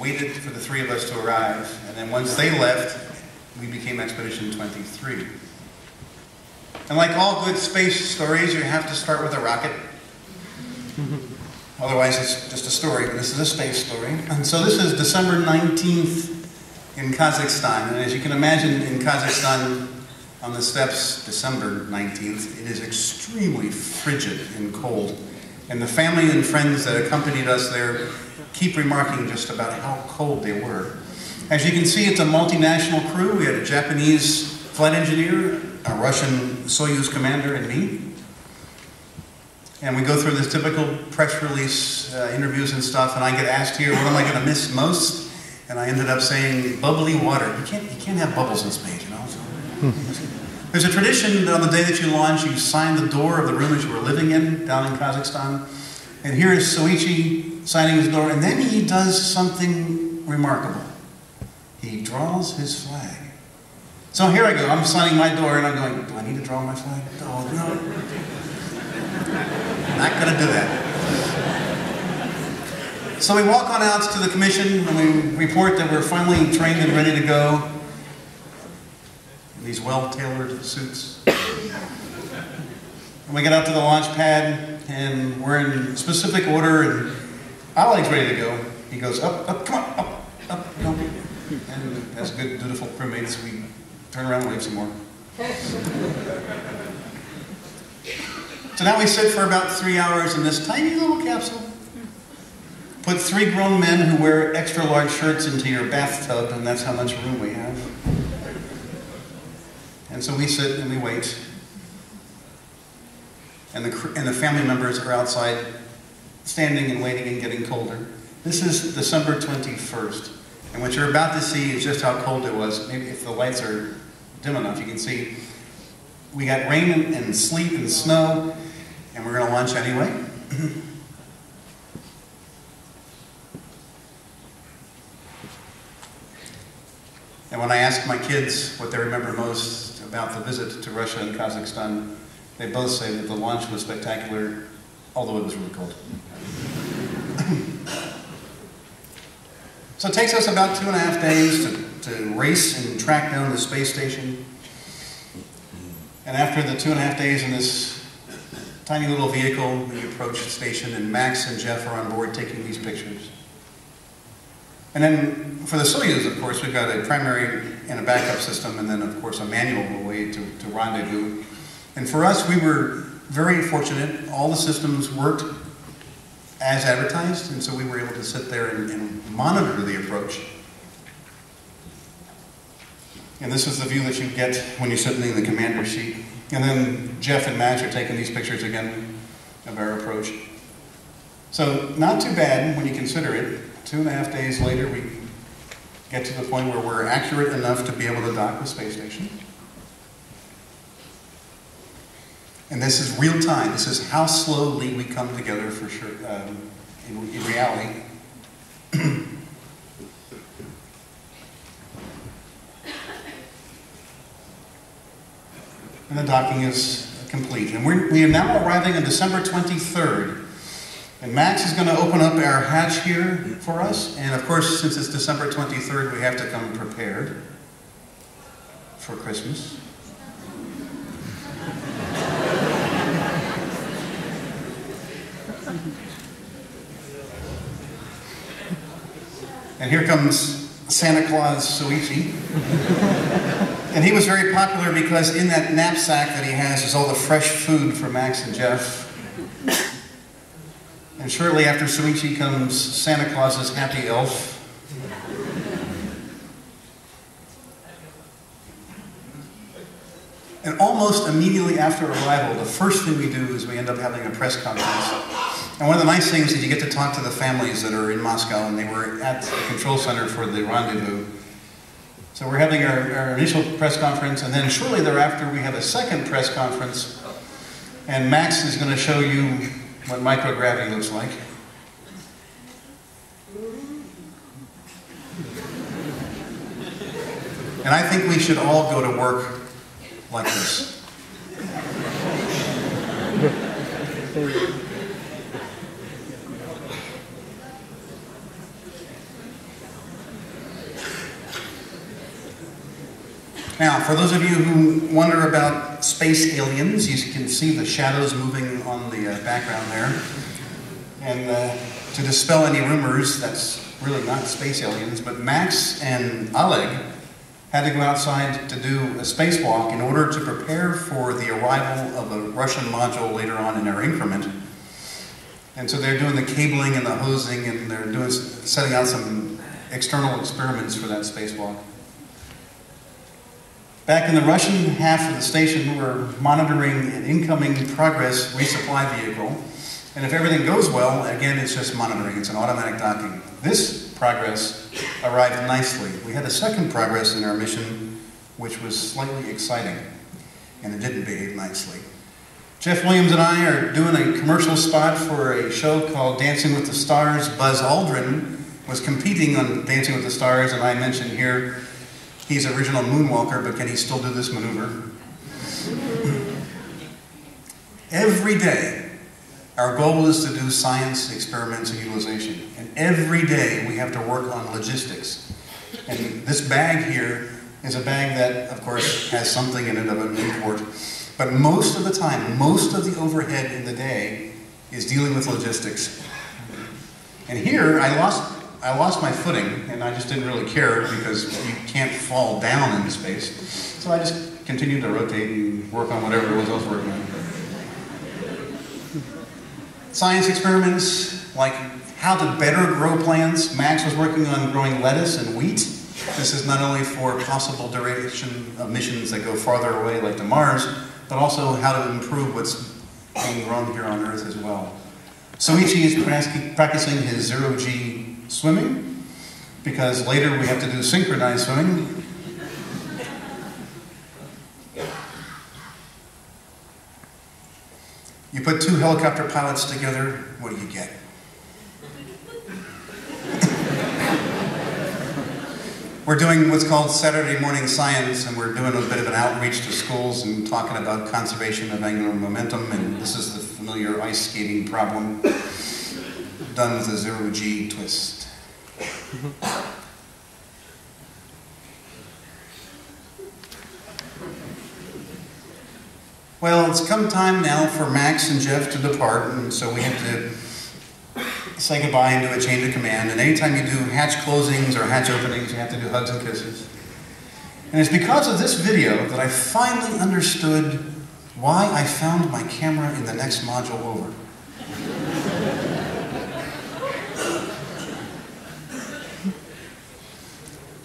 waited for the three of us to arrive, and then once they left, we became Expedition 23. And like all good space stories, you have to start with a rocket. Otherwise, it's just a story, but this is a space story. And so this is December 19th in Kazakhstan. And as you can imagine, in Kazakhstan, on the steppes, December 19th, it is extremely frigid and cold. And the family and friends that accompanied us there keep remarking just about how cold they were. As you can see, it's a multinational crew. We had a Japanese flight engineer, a Russian Soyuz commander, and me. And we go through this typical press release uh, interviews and stuff, and I get asked here, what am I going to miss most? And I ended up saying bubbly water. You can't, you can't have bubbles in space, you know? So, there's a tradition that on the day that you launch, you sign the door of the room that you were living in down in Kazakhstan. And here is Soichi signing his door, and then he does something remarkable. He draws his flag. So here I go, I'm signing my door, and I'm going, do I need to draw my flag? Oh, no. Not going to do that. So we walk on out to the commission and we report that we're finally trained and ready to go. In these well-tailored suits. And we get out to the launch pad and we're in specific order and Oleg's ready to go. He goes up, up, come on, up, up, no. And as good, dutiful crewmates, we turn around and wave some more. So now we sit for about three hours in this tiny little capsule. Put three grown men who wear extra large shirts into your bathtub, and that's how much room we have. And so we sit and we wait. And the, and the family members are outside standing and waiting and getting colder. This is December 21st. And what you're about to see is just how cold it was. Maybe if the lights are dim enough, you can see. We got rain and, and sleet and snow. And we're going to lunch anyway. and when I ask my kids what they remember most about the visit to Russia and Kazakhstan, they both say that the lunch was spectacular, although it was really cold. So it takes us about two and a half days to, to race and track down the space station. And after the two and a half days in this tiny little vehicle, we approach the station, and Max and Jeff are on board taking these pictures. And then for the Soyuz, of course, we've got a primary and a backup system, and then, of course, a manual way to, to rendezvous. And for us, we were very fortunate. All the systems worked as advertised, and so we were able to sit there and, and monitor the approach. And this is the view that you get when you sit in the commander's seat. And then Jeff and Max are taking these pictures again of our approach. So not too bad when you consider it. Two and a half days later, we get to the point where we're accurate enough to be able to dock the space station. And this is real time. This is how slowly we come together for sure um, in, in reality. and the docking is complete. And we're, we are now arriving on December 23rd. And Max is going to open up our hatch here for us. And of course, since it's December 23rd, we have to come prepared for Christmas. Here comes Santa Claus Soichi. And he was very popular because in that knapsack that he has is all the fresh food for Max and Jeff. And shortly after Soichi comes Santa Claus's happy elf. And almost immediately after arrival, the first thing we do is we end up having a press conference. And one of the nice things is you get to talk to the families that are in Moscow, and they were at the control center for the rendezvous. So we're having our, our initial press conference, and then shortly thereafter we have a second press conference, and Max is going to show you what microgravity looks like. And I think we should all go to work like this. Now, for those of you who wonder about space aliens, you can see the shadows moving on the uh, background there. And uh, to dispel any rumors, that's really not space aliens, but Max and Oleg had to go outside to do a spacewalk in order to prepare for the arrival of a Russian module later on in our increment. And so they're doing the cabling and the hosing, and they're doing setting out some external experiments for that spacewalk. Back in the Russian half of the station, we're monitoring an incoming progress resupply vehicle. And if everything goes well, again, it's just monitoring. It's an automatic docking. This progress arrived nicely. We had a second progress in our mission, which was slightly exciting, and it didn't behave nicely. Jeff Williams and I are doing a commercial spot for a show called Dancing with the Stars. Buzz Aldrin was competing on Dancing with the Stars, and I mentioned here he's original moonwalker, but can he still do this maneuver? Every day, our goal is to do science experiments and utilization. And every day we have to work on logistics. And this bag here is a bag that, of course, has something in it of an import. But most of the time, most of the overhead in the day is dealing with logistics. And here, I lost, I lost my footing, and I just didn't really care because you can't fall down in space. So I just continued to rotate and work on whatever it was I was working on. Science experiments like how to better grow plants. Max was working on growing lettuce and wheat. This is not only for possible duration of missions that go farther away, like to Mars, but also how to improve what's being grown here on Earth as well. Soichi is practicing his zero G swimming because later we have to do synchronized swimming. You put two helicopter pilots together, what do you get? we're doing what's called Saturday Morning Science, and we're doing a bit of an outreach to schools and talking about conservation of angular momentum, and this is the familiar ice skating problem done with a zero G twist. Well, it's come time now for Max and Jeff to depart, and so we have to say goodbye and do a change of command. And anytime you do hatch closings or hatch openings, you have to do hugs and kisses. And it's because of this video that I finally understood why I found my camera in the next module over.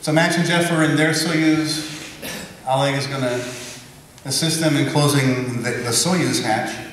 So Max and Jeff are in their Soyuz. Oleg is going to assist them in closing the, the Soyuz hatch.